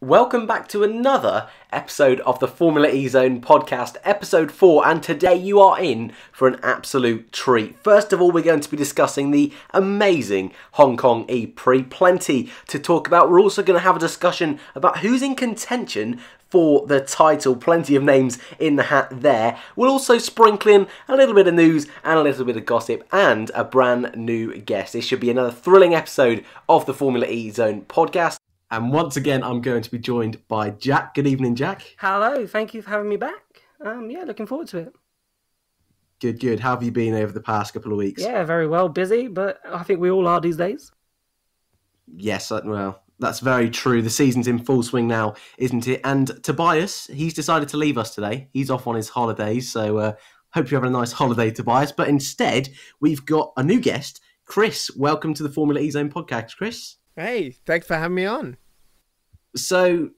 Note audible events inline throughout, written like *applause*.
Welcome back to another episode of the Formula E Zone podcast, episode 4, and today you are in for an absolute treat. First of all, we're going to be discussing the amazing Hong Kong E Prix. Plenty to talk about. We're also going to have a discussion about who's in contention for the title. Plenty of names in the hat there. We'll also sprinkle in a little bit of news and a little bit of gossip and a brand new guest. This should be another thrilling episode of the Formula E Zone podcast. And once again, I'm going to be joined by Jack. Good evening, Jack. Hello, thank you for having me back. Um, yeah, looking forward to it. Good, good. How have you been over the past couple of weeks? Yeah, very well. Busy, but I think we all are these days. Yes, uh, well, that's very true. The season's in full swing now, isn't it? And Tobias, he's decided to leave us today. He's off on his holidays, so uh, hope you're having a nice holiday, Tobias. But instead, we've got a new guest, Chris. Welcome to the Formula E Zone podcast, Chris. Hey, thanks for having me on. So,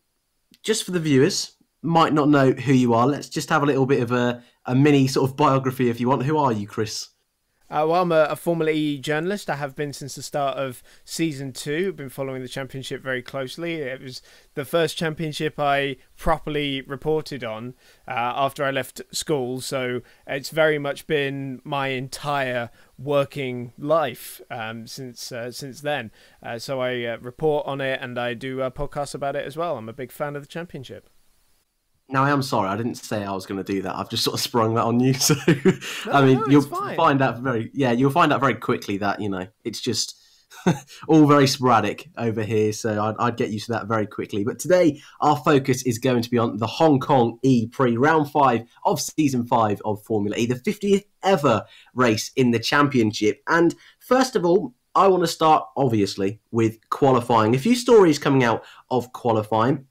just for the viewers, might not know who you are, let's just have a little bit of a, a mini sort of biography if you want. Who are you, Chris? Uh, well, I'm a, a Formula E journalist. I have been since the start of season two. Been following the championship very closely. It was the first championship I properly reported on uh, after I left school, so it's very much been my entire working life um, since uh, since then. Uh, so I uh, report on it and I do a podcast about it as well. I'm a big fan of the championship. Now I am sorry, I didn't say I was going to do that. I've just sort of sprung that on you. *laughs* So No, I mean, no, you'll fine. find out very yeah, you'll find out very quickly that you know it's just *laughs* all very sporadic over here. So I'd, I'd get used to that very quickly. But today our focus is going to be on the Hong Kong E Prix round five of season five of Formula E, the 50th ever race in the championship. And first of all. I want to start, obviously, with qualifying. A few stories coming out of qualifying.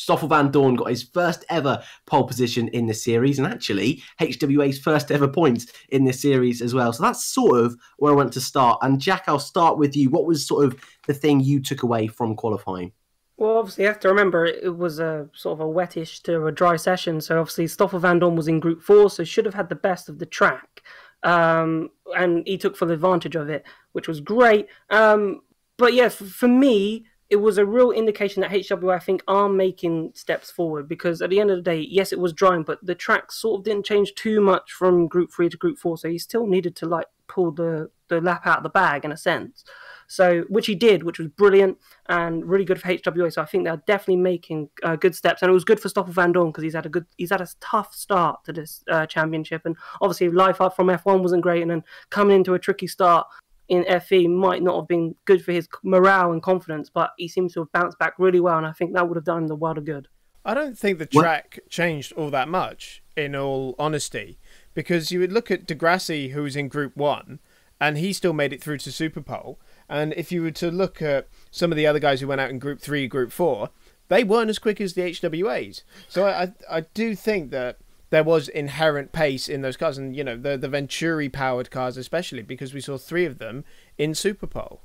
Stoffel Vandoorne got his first ever pole position in the series, and actually HWA's first ever points in the series as well. So that's sort of where I want to start. And Jack, I'll start with you. What was sort of the thing you took away from qualifying? Well, obviously, you have to remember it, was a sort of a wettish to a dry session. So obviously, Stoffel Vandoorne was in Group Four, so should have had the best of the track, um, and he took full advantage of it, which was great. Um, but yeah, f- for me, it was a real indication that HWA, I think, are making steps forward because at the end of the day, yes, it was drying, but the track sort of didn't change too much from Group Three to Group Four, so he still needed to like pull the the lap out of the bag in a sense. So, which he did, which was brilliant and really good for HWA. So, I think they're definitely making uh, good steps, and it was good for Stoffel Vandoorne because he's had a good, he's had a tough start to this uh, championship, and obviously life up from F1 wasn't great, and then coming into a tricky start in FE might not have been good for his morale and confidence, but he seems to have bounced back really well, and I think that would have done him the world of good. I don't think the What- track changed all that much, in all honesty, because you would look at di Grassi, who was in Group One, and he still made it through to Super Pole. And if you were to look at some of the other guys who went out in Group Three, Group Four, they weren't as quick as the HWAs. So I, I, I do think that there was inherent pace in those cars, and you know the the Venturi powered cars especially, because we saw three of them in Super Pole.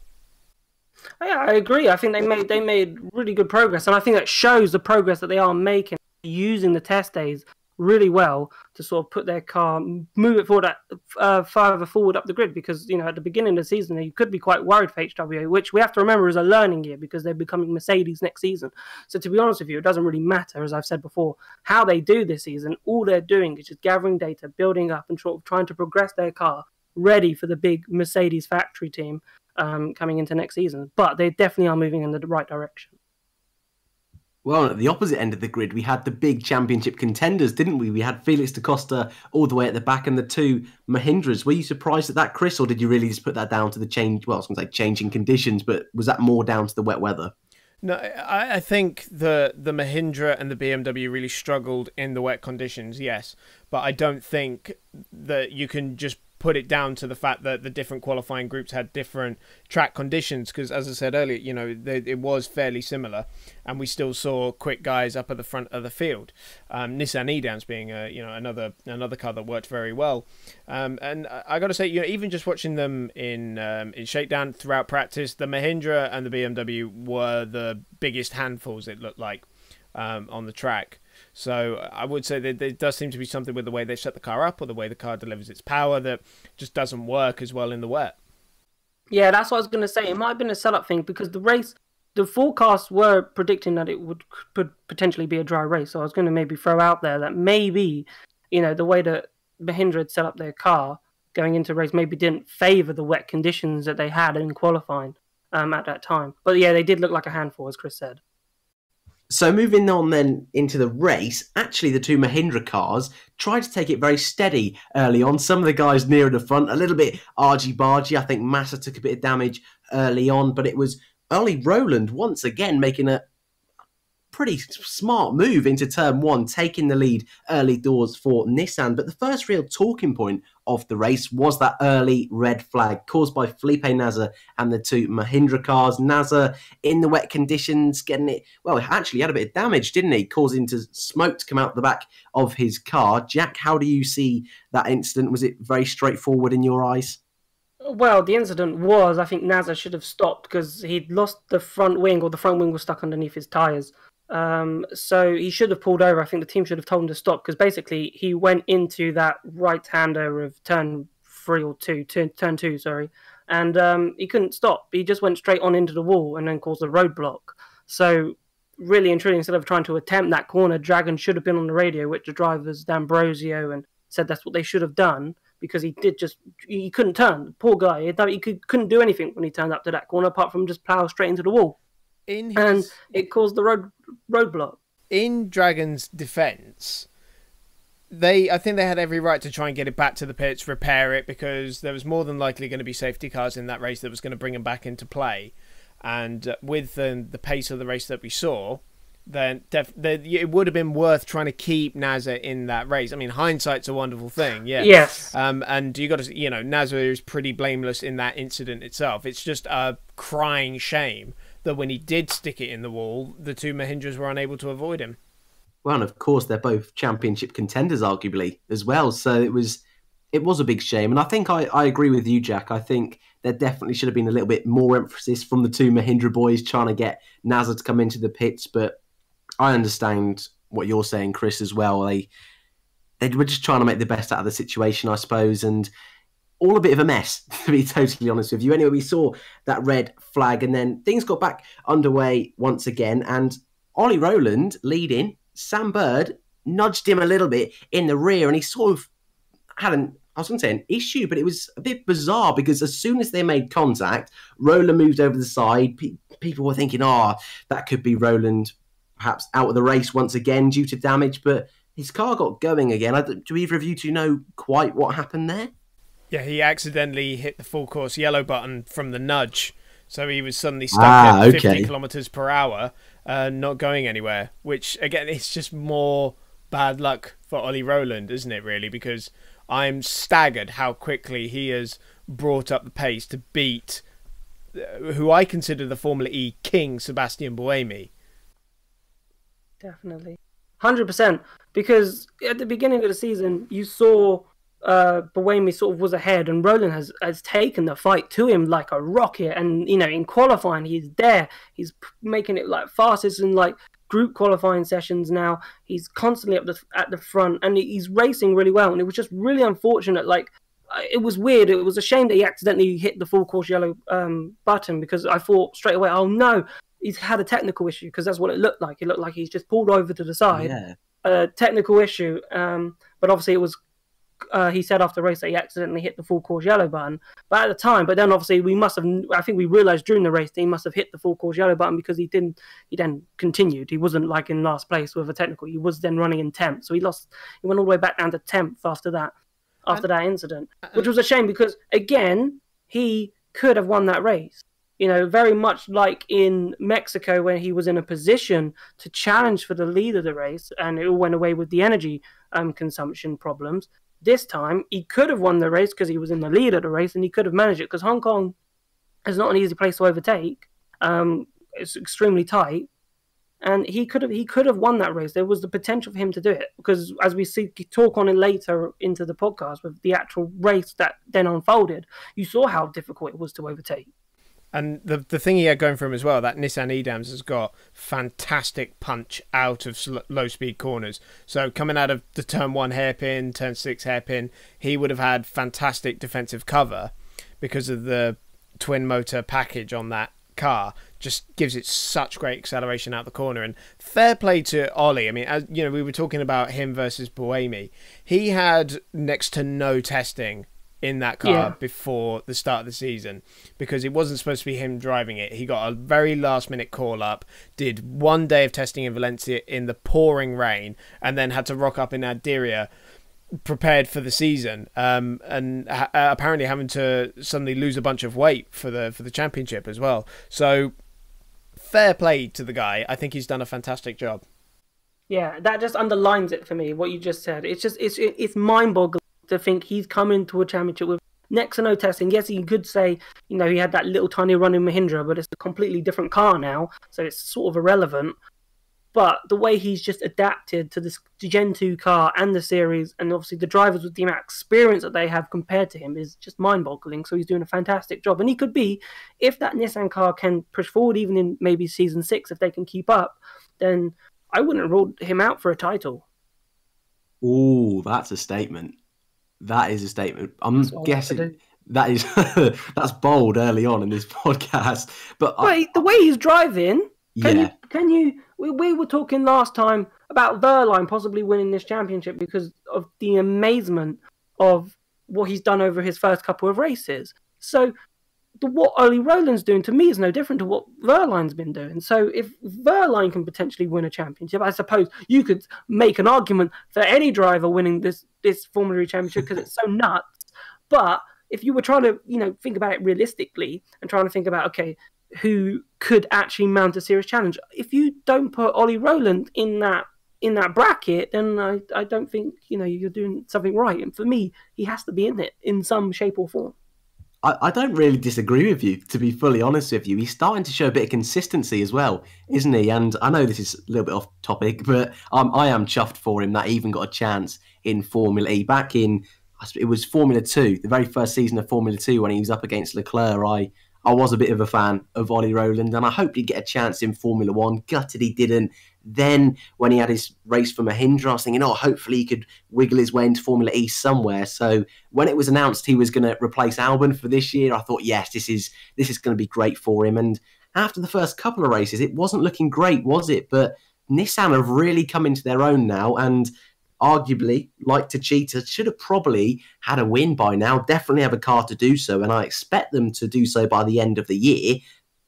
Yeah, I agree. I think they made they made really good progress, and I think that shows the progress that they are making using the test days really well to sort of put their car move it forward uh, further forward up the grid because you know at the beginning of the season you could be quite worried for HWA which we have to remember is a learning year because they're becoming Mercedes next season. So to be honest with you it doesn't really matter as I've said before how they do this season. All they're doing is just gathering data building up and sort of trying to progress their car ready for the big Mercedes factory team um, coming into next season. But they definitely are moving in the right direction Well, at the opposite end of the grid, we had the big championship contenders, didn't we? We had Felix da Costa all the way at the back and the two Mahindras. Were you surprised at that, Chris, or did you really just put that down to the change? Well, I was going to say changing conditions, but was that more down to the wet weather? No, I, I think the the Mahindra and the BMW really struggled in the wet conditions, yes, but I don't think that you can just put it down to the fact that the different qualifying groups had different track conditions because as i said earlier you know they, it was fairly similar and we still saw quick guys up at the front of the field. Um, nissan e.dams being a you know another another car that worked very well. Um, and I- i gotta say you know even just watching them in um, in shakedown throughout practice the mahindra and the bmw were the biggest handfuls it looked like um, on the track so I would say that there does seem to be something with the way they set the car up or the way the car delivers its power that just doesn't work as well in the wet. Yeah, that's what I was going to say. It might have been a setup thing because the race the forecasts were predicting that it would could potentially be a dry race. So I was going to maybe throw out there that maybe, you know, the way that Mahindra had set up their car going into race maybe didn't favour the wet conditions that they had in qualifying um, at that time. But yeah, they did look like a handful, as Chris said. So moving on then into the race, actually the two Mahindra cars tried to take it very steady early on. Some of the guys nearer the front, a little bit argy-bargy. I think Massa took a bit of damage early on, but it was Ollie Rowland once again making a pretty smart move into turn one, taking the lead early doors for Nissan. But the first real talking point of the race was that early red flag caused by Felipe Nasr and the two Mahindra cars. Nasr in the wet conditions, getting it, well, actually had a bit of damage, didn't he? Causing to smoke to come out the back of his car. Jack, how do you see that incident? Was it very straightforward in your eyes? Well, the incident was I think Nasr should have stopped because he'd lost the front wing or the front wing was stuck underneath his tyres. Um, so he should have pulled over. I think the team should have told him to stop because basically he went into that right hander of turn three or two, turn, turn two, sorry, and um, he couldn't stop. He just went straight on into the wall and then caused a roadblock. So really and truly, instead of trying to attempt that corner, Dragon should have been on the radio, which the drivers D'Ambrosio and said that's what they should have done because he did just he couldn't turn. Poor guy, he, he could, couldn't do anything when he turned up to that corner apart from just plow straight into the wall. In his... and it caused the road roadblock. In Dragon's defense, they I think they had every right to try and get it back to the pits, repair it because there was more than likely going to be safety cars in that race that was going to bring them back into play. And uh, with um, the pace of the race that we saw, then def- it would have been worth trying to keep Nasr in that race. I mean, hindsight's a wonderful thing, yeah. Yes. Um, and you got to, you know, Nasr is pretty blameless in that incident itself. It's just a crying shame that when he did stick it in the wall, the two Mahindras were unable to avoid him. Well, and of course they're both championship contenders, arguably as well. So it was it was a big shame, and I think I, I agree with you, Jack. I think there definitely should have been a little bit more emphasis from the two Mahindra boys trying to get Nasr to come into the pits. But I understand what you're saying, Chris, as well. They they were just trying to make the best out of the situation, I suppose, and all a bit of a mess, *laughs* to be totally honest with you. Anyway, we saw that red flag, and then things got back underway once again. And Ollie Rowland leading, Sam Bird nudged him a little bit in the rear, and he sort of had an I was going to say an issue, but it was a bit bizarre because as soon as they made contact, Rowland moved over the side. Pe- people were thinking, oh, that could be Rowland perhaps out of the race once again due to damage, but his car got going again. Do either of you two know quite what happened there? Yeah, he accidentally hit the full course yellow button from the nudge, so he was suddenly stuck ah, at okay. 50 kilometers per hour, uh, not going anywhere. Which again, it's just more bad luck for Ollie Rowland, isn't it? Really, because I'm staggered how quickly he has brought up the pace to beat uh, who I consider the Formula E king, Sebastian Buemi. Definitely, hundred percent. Because at the beginning of the season, you saw uh, Buemi sort of was ahead, and Rowland has has taken the fight to him like a rocket. And you know, in qualifying, he's there. He's making it like fastest in like group qualifying sessions now. He's constantly up the, at the front, and he's racing really well. And it was just really unfortunate. Like it was weird. It was a shame that he accidentally hit the full course yellow um, button because I thought straight away, oh no, he's had a technical issue because that's what it looked like. It looked like he's just pulled over to the side. Yeah. A technical issue, um, but obviously it was uh, he said after the race that he accidentally hit the full course yellow button. But at the time, but then obviously we must have. I think we realised during the race that he must have hit the full course yellow button because he didn't. He then continued. He wasn't like in last place with a technical. He was then running in tenth, so he lost. He went all the way back down to tenth after that. After and, that incident, which was a shame because again he could have won that race. You know, very much like in Mexico when he was in a position to challenge for the lead of the race, and it all went away with the energy um, consumption problems. This time, he could have won the race because he was in the lead of the race and he could have managed it because Hong Kong is not an easy place to overtake. Um, it's extremely tight. And he could have he could have won that race. There was the potential for him to do it because, as we see talk on it later into the podcast with the actual race that then unfolded, you saw how difficult it was to overtake. And the the thing he had going for him as well, that Nissan e.dams has got fantastic punch out of low speed corners. So coming out of the turn one hairpin, turn six hairpin, he would have had fantastic defensive cover because of the twin motor package on that car. just gives it such great acceleration out the corner. And fair play to Ollie. I mean, as you know, we were talking about him versus Buemi. He had next to no testing in that car yeah. before the start of the season because it wasn't supposed to be him driving it. He got a very last minute call up, did one day of testing in Valencia in the pouring rain, and then had to rock up in Adria prepared for the season um, and ha- uh, apparently having to suddenly lose a bunch of weight for the for the championship as well. So fair play to the guy. I think he's done a fantastic job. Yeah, that just underlines it for me. What you just said. It's just it's it's mind-boggling to think he's coming to a championship with next to no testing. Yes, you could say you know he had that little tiny run in Mahindra, but it's a completely different car now, so it's sort of irrelevant. But the way he's just adapted to this Gen 2 car and the series, and obviously the drivers with the amount of experience that they have compared to him, is just mind boggling. So he's doing a fantastic job. And he could be, if that Nissan car can push forward, even in maybe season six, if they can keep up, then I wouldn't rule him out for a title. Oh, that's a statement. That is a statement. I'm guessing that is *laughs* that's bold early on in this *laughs* podcast. But Wait, I, the way he's driving, can yeah. you can you we, we were talking last time about Wehrlein possibly winning this championship because of the amazement of what he's done over his first couple of races. So what Ollie Rowland's doing to me is no different to what Wehrlein's been doing. So if Wehrlein can potentially win a championship, I suppose you could make an argument for any driver winning this this Formula E championship because it's so *laughs* nuts. But if you were trying to, you know, think about it realistically and trying to think about, okay, who could actually mount a serious challenge. If you don't put Ollie Rowland in that in that bracket, then I, I don't think you know you're doing something right. And for me, he has to be in it in some shape or form. I, don't really disagree with you, to be fully honest with you. He's starting to show a bit of consistency as well, isn't he? And I know this is a little bit off topic, but um, I am chuffed for him that he even got a chance in Formula E back in it was Formula Two, the very first season of Formula Two when he was up against Leclerc. I I was a bit of a fan of Ollie Rowland, and I hoped he'd get a chance in Formula One. Gutted he didn't. Then, when he had his race for Mahindra, I was thinking, oh, hopefully he could wiggle his way into Formula E somewhere. So when it was announced he was going to replace Albon for this year, I thought, yes, this is this is going to be great for him. And after the first couple of races, it wasn't looking great, was it? But Nissan have really come into their own now, and arguably, like Techeetah, should have probably had a win by now. Definitely have a car to do so, and I expect them to do so by the end of the year.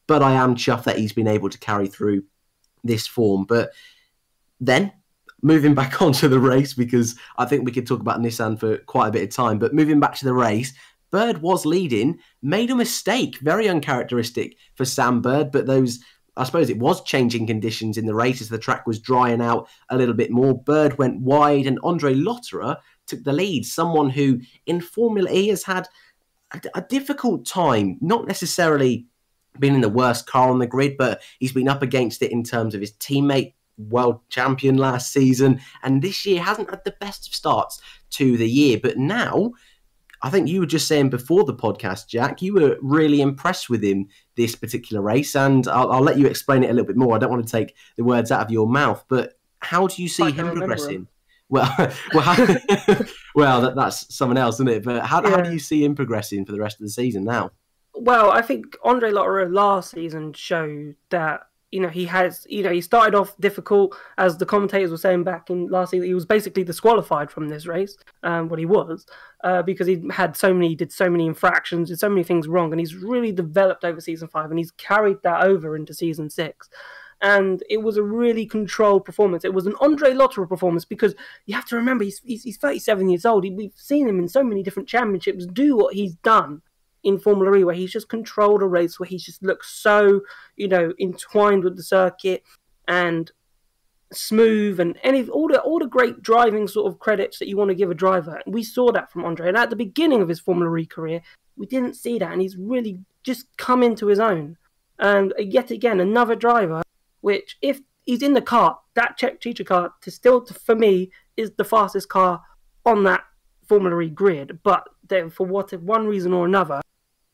But I am chuffed that he's been able to carry through this form. But then moving back *laughs* onto the race, because I think we could talk about Nissan for quite a bit of time. But moving back to the race, Bird was leading, made a mistake, very uncharacteristic for Sam Bird, but those I suppose it was changing conditions in the race as the track was drying out a little bit more. Bird went wide, and Andre Lotterer took the lead. Someone who in Formula E has had a, a difficult time, not necessarily been in the worst car on the grid, but he's been up against it in terms of his teammate world champion last season, and this year hasn't had the best of starts to the year. But now I think you were just saying before the podcast, Jack, you were really impressed with him this particular race, and I'll, I'll, let you explain it a little bit more. I don't want to take the words out of your mouth, but how do you see him progressing? Him. Well, *laughs* well, how, *laughs* well, that, that's someone else, isn't it? But how, yeah. how do you see him progressing for the rest of the season now? Well, I think Andre Lotterer last season showed that you know, he has, you know, he started off difficult, as the commentators were saying back in last season. He was basically disqualified from this race, um, what he was, uh, because he had so many, did so many infractions, did so many things wrong, and he's really developed over season five, and he's carried that over into season six. And it was a really controlled performance. It was an Andre Lotterer performance because you have to remember he's, he's, he's 37 years old. We've seen him in so many different championships do what he's done in Formula E, where he's just controlled a race, where he just looks so, you know, entwined with the circuit and smooth and any all the all the great driving sort of credits that you want to give a driver. And we saw that from Andre. And at the beginning of his Formula E career, we didn't see that, and he's really just come into his own. And yet again, another driver, which if he's in the car, that Techeetah car, to still for me is the fastest car on that Formula E grid. But then for what one reason or another,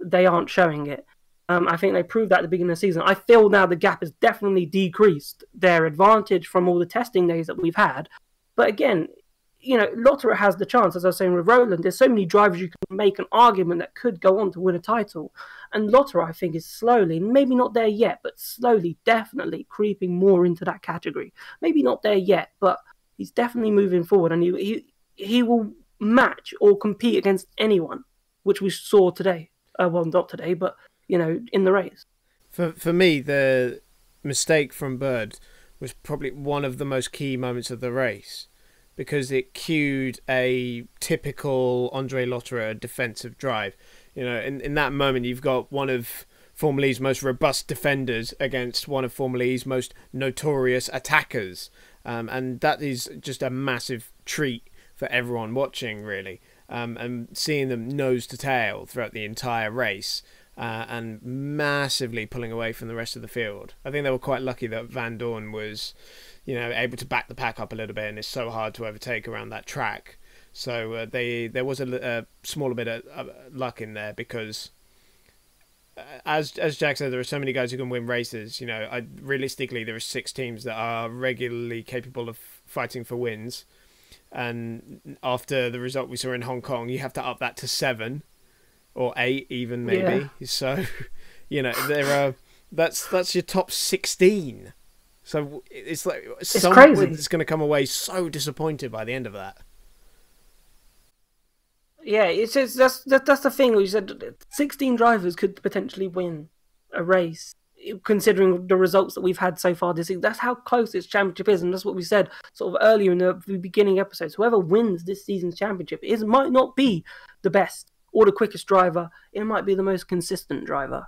they aren't showing it. Um, I think they proved that at the beginning of the season. I feel now the gap has definitely decreased their advantage from all the testing days that we've had. But again, you know, Lotterer has the chance, as I was saying with Rowland, There's so many drivers you can make an argument that could go on to win a title. And Lotterer, I think, is slowly, maybe not there yet, but slowly, definitely creeping more into that category. Maybe not there yet, but he's definitely moving forward, and he he, he will match or compete against anyone, which we saw today. Uh, well, not today, but you know, in the race. For for me, the mistake from Bird was probably one of the most key moments of the race because it cued a typical Andre Lotterer defensive drive. You know, in, in that moment, you've got one of Formula E's most robust defenders against one of Formula E's most notorious attackers. Um, and that is just a massive treat for everyone watching, really. Um, and seeing them nose to tail throughout the entire race uh, and massively pulling away from the rest of the field. I think they were quite lucky that Vandoorne was, you know, able to back the pack up a little bit, and it's so hard to overtake around that track. So uh, they there was a, a smaller bit of uh, luck in there because, uh, as as Jack said, there are so many guys who can win races. You know, I, realistically, there are six teams that are regularly capable of fighting for wins, and after the result we saw in Hong Kong, you have to up that to seven or eight even maybe. Yeah. So, *laughs* you know, there are that's that's your top sixteen. So it's like it's someone is going to come away so disappointed by the end of that. Yeah, it's just that's that's the thing. You said sixteen drivers could potentially win a race, considering the results that we've had so far this season. That's how close this championship is, and that's what we said sort of earlier in the beginning episodes. Whoever wins this season's championship is might not be the best or the quickest driver. It might be the most consistent driver.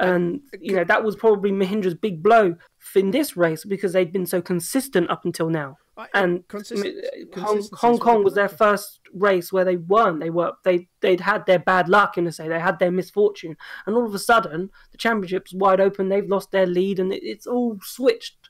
And you know that was probably Mahindra's big blow in this race because they'd been so consistent up until now. And uh, Hong, Hong Kong was their first race where they won. They were they they'd had their bad luck in a say they had their misfortune, and all of a sudden the championship's wide open. They've lost their lead, and it, it's all switched.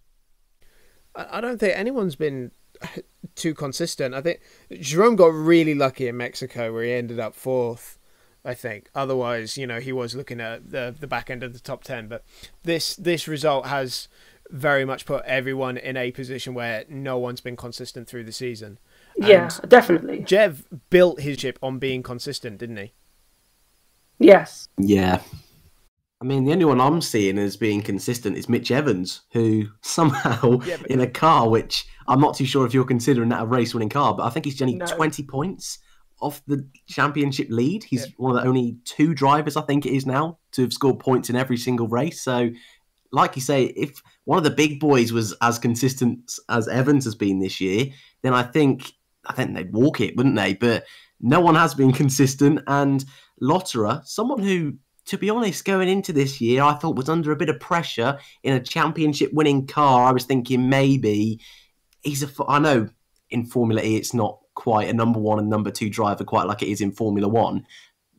I don't think anyone's been *laughs* too consistent. I think Jerome got really lucky in Mexico where he ended up fourth. I think. Otherwise, you know, he was looking at the the back end of the top ten. But this this result has very much put everyone in a position where no one's been consistent through the season. And yeah, definitely. Jev built his ship on being consistent, didn't he? Yes. Yeah. I mean, the only one I'm seeing as being consistent is Mitch Evans, who somehow yeah, but... in a car, which I'm not too sure if you're considering that a race winning car, but I think he's only no. 20 points off the championship lead. He's yeah. one of the only two drivers, I think it is now, to have scored points in every single race. So, like you say, if one of the big boys was as consistent as Evans has been this year, then I think I think they'd walk it, wouldn't they? But no one has been *laughs* consistent, and Lotterer, someone who to be honest, going into this year, I thought was under a bit of pressure in a championship winning car. I was thinking maybe he's a. I know in Formula E it's not quite a number one and number two driver quite like it is in Formula One,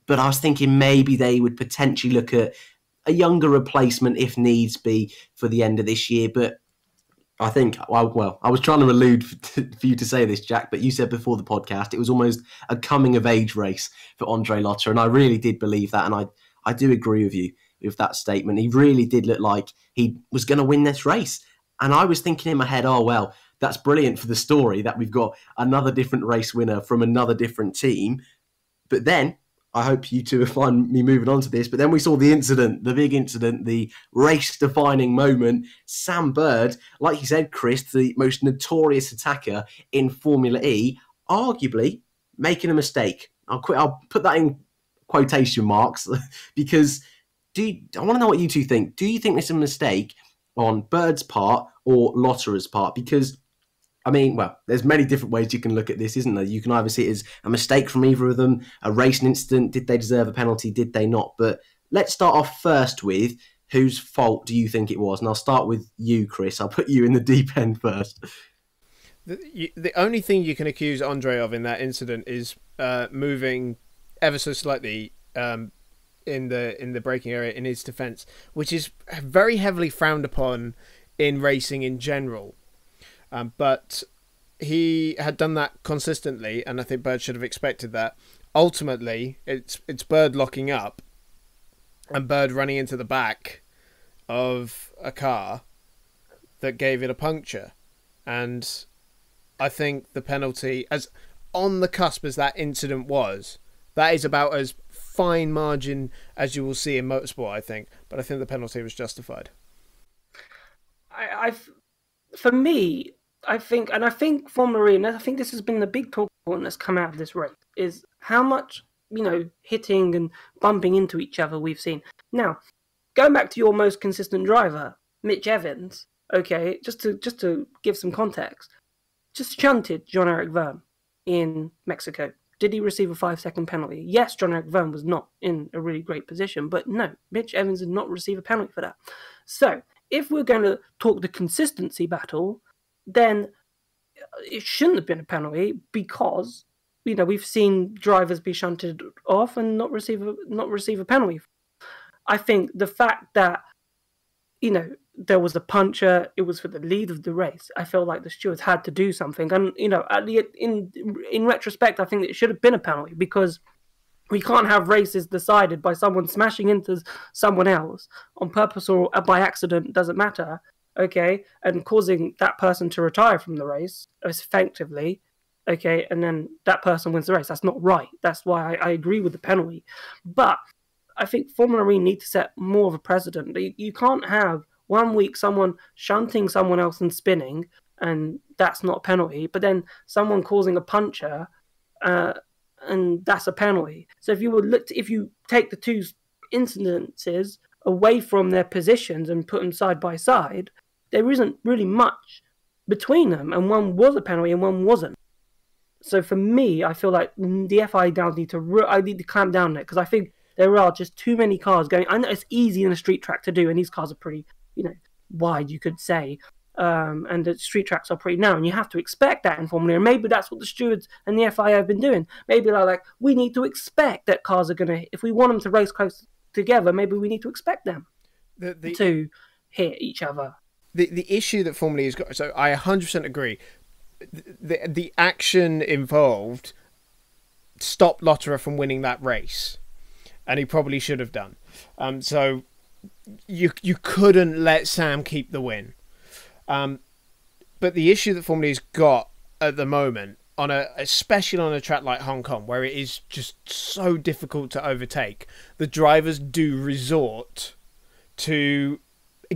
but I was thinking maybe they would potentially look at a younger replacement if needs be for the end of this year. But I think, well, I was trying to allude *laughs* for you to say this, Jack, but you said before the podcast it was almost a coming of age race for Andre Lotterer, and I really did believe that, and I I do agree with you with that statement. He really did look like he was going to win this race. And I was thinking in my head, oh, well, that's brilliant for the story that we've got another different race winner from another different team. But then I hope you two *laughs* find me moving on to this. But then we saw the incident, the big incident, the race defining moment. Sam Bird, like you said, Chris, the most notorious attacker in Formula E, arguably making a mistake. I'll quit. I'll put that in quotation marks *laughs* because do you, I want to know what you two think. Do you think this is a mistake on Bird's part or Lotterer's part? Because I mean, well, there's many different ways you can look at this, isn't there? You can either see it as a mistake from either of them, a racing incident. Did they deserve a penalty? Did they not? But let's start off first with whose fault do you think it was? And I'll start with you, Chris. I'll put you in the *laughs* deep end first. The, the only thing you can accuse Andre of in that incident is uh, moving ever so slightly um, in the in the braking area in his defence, which is very heavily frowned upon in racing in general. Um, but he had done that consistently, and I think Bird should have expected that. Ultimately, it's it's Bird locking up, and Bird running into the back of a car that gave it a puncture, and I think the penalty, as on the cusp as that incident was, That is about as fine margin as you will see in motorsport, I think. But I think the penalty was justified. I, I've, for me, I think, and I think for Marine, I think this has been the big talk point that's come out of this race is how much you know hitting and bumping into each other we've seen. Now, going back to your most consistent driver, Mitch Evans. Okay, just to just to give some context, just shunted John Eric Vergne in Mexico. Did he receive a five second penalty? Yes, John Eric Vergne was not in a really great position, but no, Mitch Evans did not receive a penalty for that. So, if we're going to talk the consistency battle, then it shouldn't have been a penalty because you know we've seen drivers be shunted off and not receive a, not receive a penalty. I think the fact that you know there was a puncher, it was for the lead of the race. I feel like the stewards had to do something, and you know, at the, in in retrospect, I think it should have been a penalty because we can't have races decided by someone smashing into someone else on purpose or by accident. Doesn't matter okay, and causing that person to retire from the race effectively, okay, and then that person wins the race. That's not right. That's why I, I agree with the penalty. But I think Formula E need to set more of a precedent. You, you can't have one week someone shunting someone else and spinning, and that's not a penalty, but then someone causing a puncture, uh, and that's a penalty. So if you would look, to, if you take the two incidences away from their positions and put them side by side, there isn't really much between them, and one was a penalty and one wasn't. So for me, I feel like the FIA now need to I need to clamp down on it because I think there are just too many cars going. I know it's easy in a street track to do, and these cars are pretty, you know, wide, you could say. Um, and the street tracks are pretty narrow, and you have to expect that in Formula. And maybe that's what the stewards and the FIA have been doing. Maybe they're like, we need to expect that cars are going to, if we want them to race close together, maybe we need to expect them the, the, to hit each other the the issue that Formula has got. So I 100% agree. The the action involved stopped Lotterer from winning that race, and he probably should have done. Um, so you you couldn't let Sam keep the win. Um, but the issue that Formula E's got at the moment on a especially on a track like Hong Kong where it is just so difficult to overtake, the drivers do resort to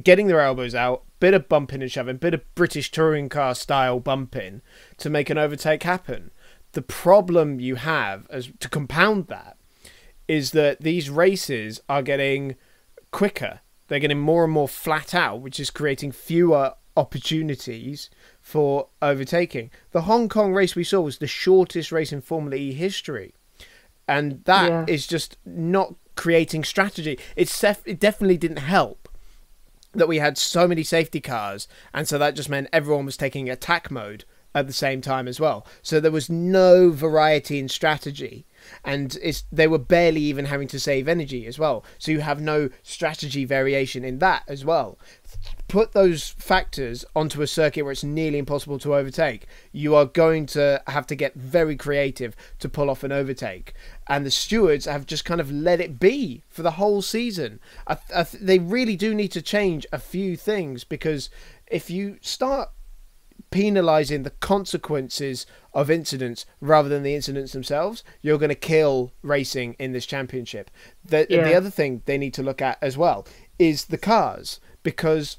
getting their elbows out, bit of bumping and shoving, bit of British touring car style bumping to make an overtake happen. The problem you have, as to compound that, is that these races are getting quicker. They're getting more and more flat out, which is creating fewer opportunities for overtaking. The Hong Kong race we saw was the shortest race in Formula E history. And that yeah. is just not creating strategy. It's it definitely didn't help that we had so many safety cars, and so that just meant everyone was taking attack mode at the same time as well. So there was no variety in strategy, and it's they were barely even having to save energy as well. So you have no strategy variation in that as well put those factors onto a circuit where it's nearly impossible to overtake, you are going to have to get very creative to pull off an overtake. And the stewards have just kind of let it be for the whole season. I, I they really do need to change a few things because if you start penalizing the consequences of incidents rather than the incidents themselves, you're going to kill racing in this championship. The, yeah. the other thing they need to look at as well is the cars because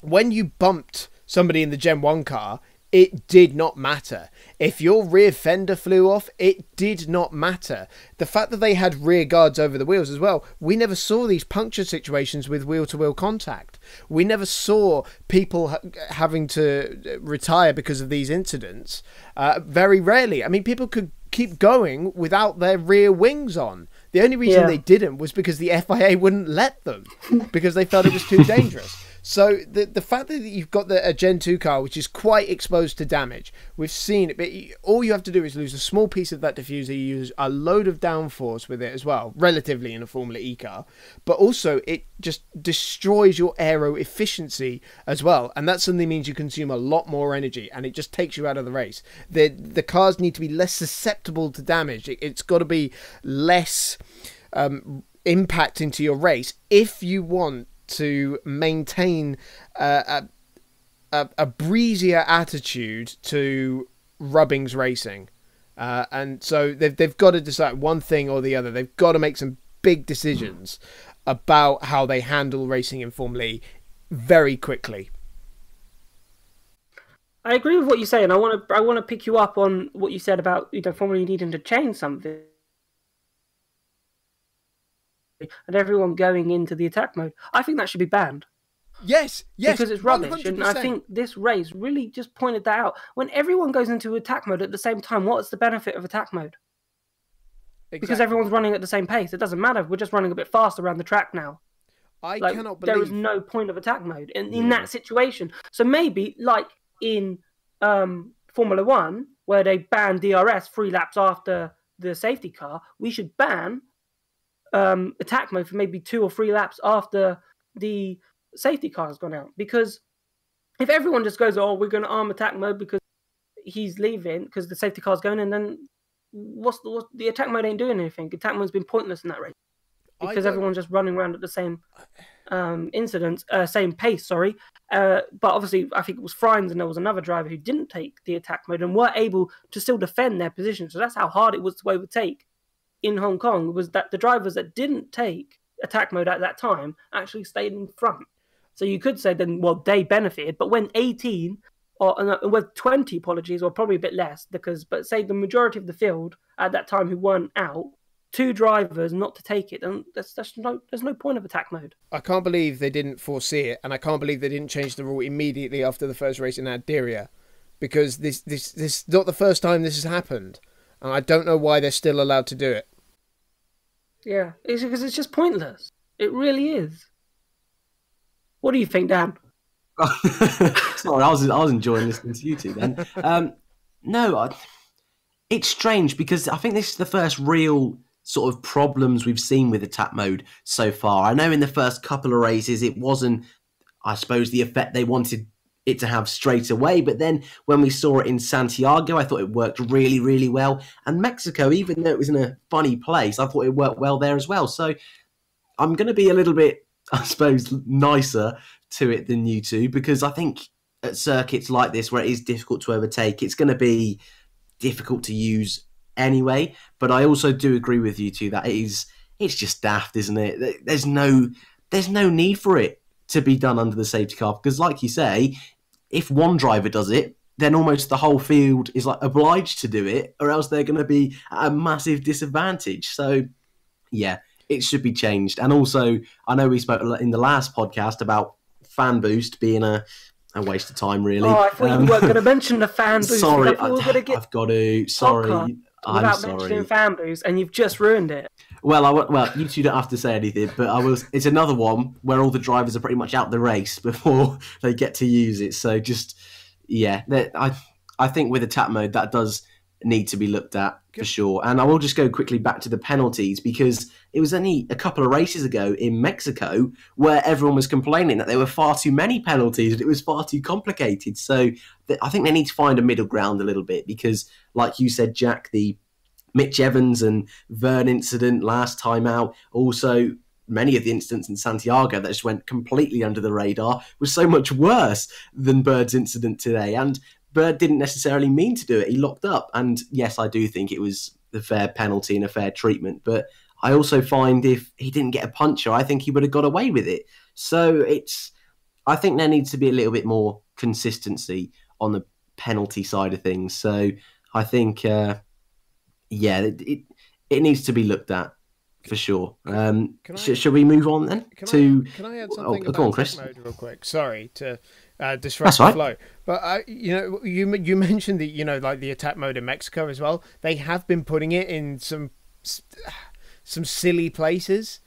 when you bumped somebody in the Gen 1 car, it did not matter. If your rear fender flew off, it did not matter. The fact that they had rear guards over the wheels as well, we never saw these puncture situations with wheel to wheel contact. We never saw people ha- having to retire because of these incidents. Uh, very rarely. I mean, people could keep going without their rear wings on. The only reason yeah. they didn't was because the FIA wouldn't let them because they felt it was too dangerous. So the the fact that you've got the, a Gen 2 car which is quite exposed to damage, we've seen it. But all you have to do is lose a small piece of that diffuser. You use a load of downforce with it as well, relatively in a Formula E car. But also it just destroys your aero efficiency as well, and that suddenly means you consume a lot more energy, and it just takes you out of the race. the The cars need to be less susceptible to damage. It, has got to be less. Um, impact into your race if you want to maintain a, a, a breezier attitude to Rubbings racing. Uh, and so they've they've got to decide one thing or the other. They've got to make some big decisions about how they handle racing in Formula E very quickly. I agree with what you say, and I want to I want to pick you up on what you said about you know Formula E needing to change something, and everyone going into the attack mode. I think that should be banned. Yes, yes, because it's rubbish. 100%. And I think this race really just pointed that out. When everyone goes into attack mode at the same time, what's the benefit of attack mode? Exactly. Because everyone's running at the same pace. It doesn't matter. We're just running a bit faster around the track now. I like, cannot believe there is no point of attack mode in, in that situation. So maybe, like in um, Formula One, where they ban DRS three laps after the safety car, we should ban um, attack mode for maybe two or three laps after the safety car has gone out. Because if everyone just goes, "Oh, we're going to arm attack mode because he's leaving because the safety car's going," and then what's the, what's, the attack mode ain't doing anything. Attack mode's been pointless in that race because everyone's just running around at the same um, incident, uh, same pace. Sorry, uh, but obviously I think it was Frijns and there was another driver who didn't take the attack mode and were able to still defend their position. So that's how hard it was to overtake in Hong Kong. Was that the drivers that didn't take attack mode at that time actually stayed in front. So you could say then, well, they benefited. But when 18 or uh, with 20 apologies, or probably a bit less, because but say the majority of the field at that time who weren't out, two drivers not to take it, and there's, no there's no point of attack mode. I can't believe they didn't foresee it, and I can't believe they didn't change the rule immediately after the first race in Ad Diriyah, because this this this is not the first time this has happened, and I don't know why they're still allowed to do it. Yeah, it's because it's just pointless. It really is. What do you think, Dan? *laughs* Sorry, I was I was enjoying listening to you two then. Um, no, I, it's strange because I think this is the first real sort of problems we've seen with attack mode so far. I know in the first couple of races it wasn't, I suppose, the effect they wanted it to have straight away. But then when we saw it in Santiago, I thought it worked really, really well. And Mexico, even though it was in a funny place, I thought it worked well there as well. So I'm going to be a little bit *laughs* I suppose, nicer to it than you two because I think at circuits like this where it is difficult to overtake, it's going to be difficult to use anyway. But I also do agree with you two that it is it's just daft, isn't it? There's no there's no need for it to be done under the safety car because, like you say, if one driver does it, then almost the whole field is like obliged to do it, or else they're going to be at a massive disadvantage. So, yeah, it should be changed. And also, I know we spoke in the last podcast about fan boost being a, a waste of time, really. Oh, I thought um, you were going *laughs* to mention the fan boost. Sorry, I, have got to. Sorry. I'm without sorry. mentioning fan boost, and you've just ruined it. Well, I well, you two don't have to say anything, but I was. It's another one where all the drivers are pretty much out the race *laughs* before they get to use it. So just yeah, I I think with attack mode that does need to be looked at for sure. And I will just go quickly back to the penalties because it was only a couple of races ago in Mexico where everyone was complaining that there were far too many penalties and it was far too complicated. So I think they need to find a middle ground a little bit because, like you said, Jack, the Mitch Evans and Vergne incident last time out, also many of the incidents in Santiago that just went completely under the radar was so much worse than Bird's incident today. And Bird didn't necessarily mean to do it. He locked up. And yes, I do think it was the fair penalty and a fair treatment. But I also find if he didn't get a puncher, I think he would have got away with it. So it's, I think there needs to be a little bit more consistency on the penalty side of things. So I think, uh, yeah, it, it, it needs to be looked at for sure. Um, I, sh- should we move on then can to? I, can I add something oh, about go on, Chris. mode real quick? Sorry to uh, disrupt right. the flow. But uh, you know, you you mentioned the you know like the attack mode in Mexico as well. They have been putting it in some *sighs* some silly places.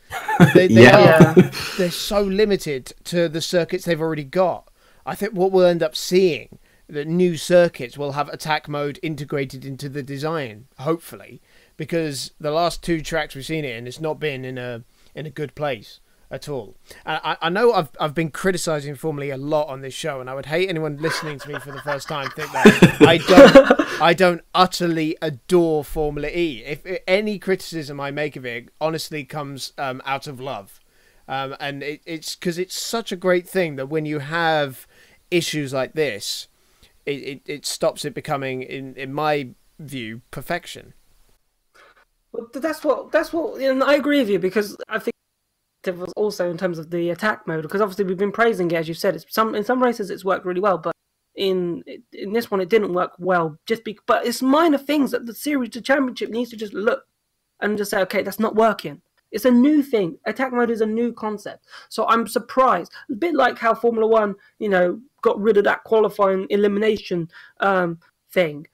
They, they *laughs* yeah, are, *laughs* they're so limited to the circuits they've already got. I think what we'll end up seeing that new circuits will have attack mode integrated into the design, hopefully, because the last two tracks we've seen it in, it's not been in a in a good place at all. I, I know I've I've been criticising Formula E a lot on this show, and I would hate anyone listening to me for the first time think that I don't *laughs* I don't utterly adore Formula E. If, if any criticism I make of it, honestly, comes um, out of love, um, and it, it's because it's such a great thing that when you have issues like this, it, it, it stops it becoming in in my view, perfection. Well, that's what that's what, and I agree with you because I think it was also in terms of the attack mode because obviously we've been praising it as you said. It's some in some races it's worked really well, but in in this one it didn't work well. Just be, but it's minor things that the series, the championship needs to just look and just say, okay, that's not working. It's a new thing. Attack mode is a new concept. So I'm surprised. A bit like how Formula One, you know, got rid of that qualifying elimination um, thing.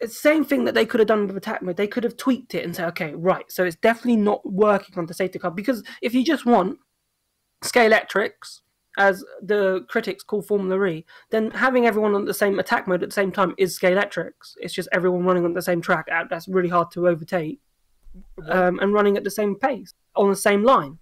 It's the same thing that they could have done with attack mode. They could have tweaked it and said, okay, right, so it's definitely not working on the safety car. Because if you just want Scalextrics, as the critics call Formula E, then having everyone on the same attack mode at the same time is Scalextrics. It's just everyone running on the same track. That's really hard to overtake um, and running at the same pace on the same line.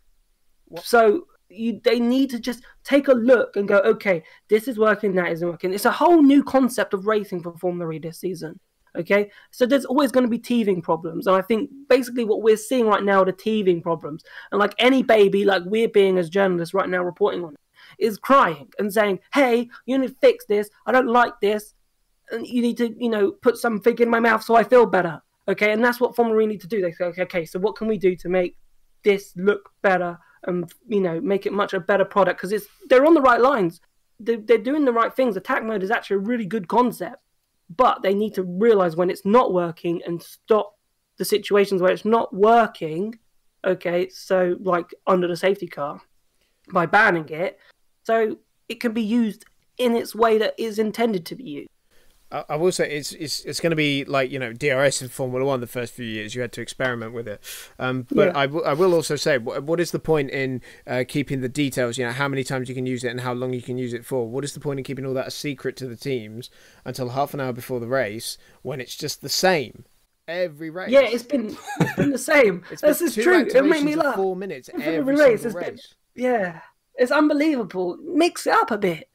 What? So you, they need to just take a look and go, okay, this is working, that isn't working. It's a whole new concept of racing for Formula E this season. Okay, so there's always going to be teething problems, and I think basically what we're seeing right now are the teething problems. And like any baby, like we're being as journalists right now reporting on it, is crying and saying, "Hey, you need to fix this. I don't like this, and you need to, you know, put something in my mouth so I feel better." Okay, and that's what Formula need to do. They say, okay, okay, so what can we do to make this look better and you know make it much a better product? Because it's they're on the right lines. They're, they're doing the right things. Attack mode is actually a really good concept, but they need to realize when it's not working and stop the situations where it's not working. Okay, so like under the safety car by banning it, so it can be used in its way that is intended to be used. I will say it's it's it's going to be like you know DRS in Formula One the first few years you had to experiment with it, um, but yeah. I, w- I will also say what, what is the point in uh, keeping the details? You know how many times you can use it and how long you can use it for. What is the point in keeping all that a secret to the teams until half an hour before the race when it's just the same every race? Yeah, it's been it's been the same. *laughs* this is true. It made me laugh. Four minutes every, every race. race. Been, yeah, it's unbelievable. Mix it up a bit.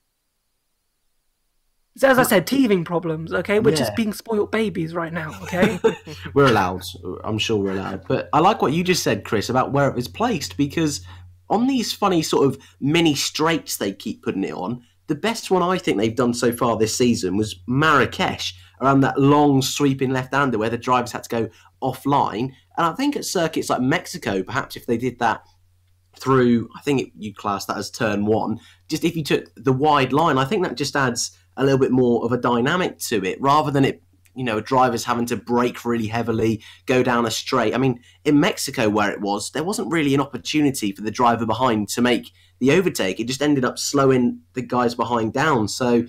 As I said, teething problems. Okay, we're yeah. just being spoilt babies right now. Okay, *laughs* we're allowed. I'm sure we're allowed. But I like what you just said, Chris, about where it was placed because on these funny sort of mini straights they keep putting it on. The best one I think they've done so far this season was Marrakesh around that long sweeping left-hander where the drivers had to go offline. And I think at circuits like Mexico, perhaps if they did that through, I think it, you class that as turn one. Just if you took the wide line, I think that just adds a little bit more of a dynamic to it rather than it you know drivers having to brake really heavily go down a straight. I mean in mexico where it was there wasn't really an opportunity for the driver behind to make the overtake. It just ended up slowing the guys behind down. So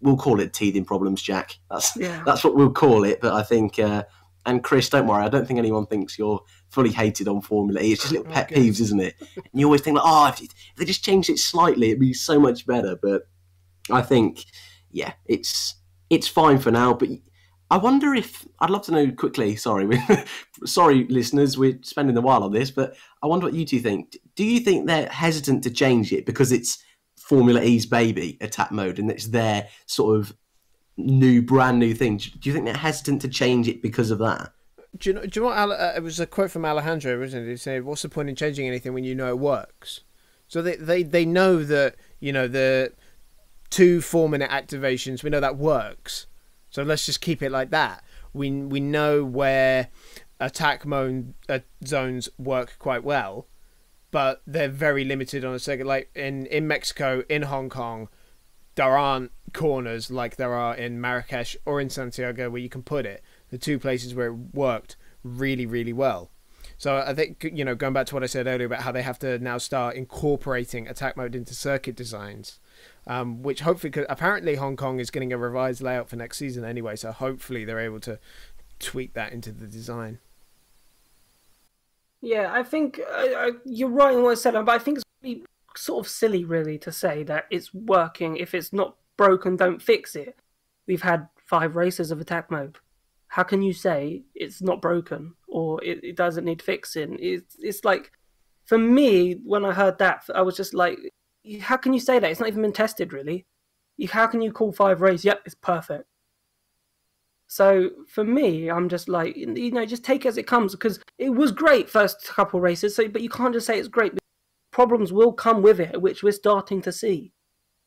we'll call it teething problems jack. That's yeah. that's what we'll call it. But i think uh, and chris don't worry i don't think anyone thinks you're fully hated on formula e. It's just little pet okay. peeves isn't it? And you always think like oh if, if they just changed it slightly it'd be so much better. But I think, yeah, it's it's fine for now. But I wonder if I'd love to know quickly. Sorry, *laughs* sorry, listeners, we're spending a while on this, but I wonder what you two think. Do you think they're hesitant to change it because it's Formula E's baby attack mode and it's their sort of new, brand new thing? Do you think they're hesitant to change it because of that? Do you know? Do you know what? Uh, it was a quote from Alejandro, wasn't it? He said, "What's the point in changing anything when you know it works?" So they they, they know that you know the two four minute activations. We know that works. So let's just keep it like that. We we know where attack mode uh, zones work quite well, but they're very limited on a second. Like in in Mexico, in Hong Kong, there aren't corners like there are in Marrakesh or in Santiago where you can put it. The two places where it worked really really well. So I think you know going back to what I said earlier about how they have to now start incorporating attack mode into circuit designs um, which hopefully, cause apparently Hong Kong is getting a revised layout for next season anyway, so hopefully they're able to tweak that into the design. Yeah, I think uh, you're right in what I said, but I think it's sort of silly, really, to say that it's working. If it's not broken, don't fix it. We've had five races of attack mode. How can you say it's not broken or it, it doesn't need fixing? It's like, for me, when I heard that, I was just like, how can you say that? It's not even been tested, really. how can you call five rays? Yep, it's perfect. So for me, I'm just like, you know, just take it as it comes because it was great first couple races. So, but you can't just say it's great. Problems will come with it, which we're starting to see.